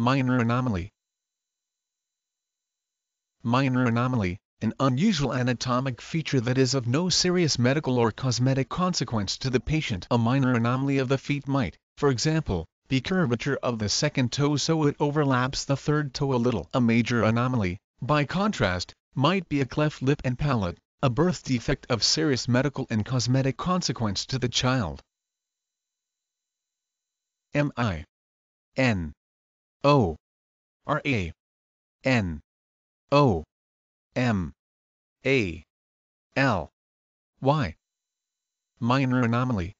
Minor anomaly. Minor anomaly, an unusual anatomic feature that is of no serious medical or cosmetic consequence to the patient. A minor anomaly of the feet might, for example, be curvature of the second toe so it overlaps the third toe a little. A major anomaly, by contrast, might be a cleft lip and palate, a birth defect of serious medical and cosmetic consequence to the child. M I N O R A N O M A L Y. Minor anomaly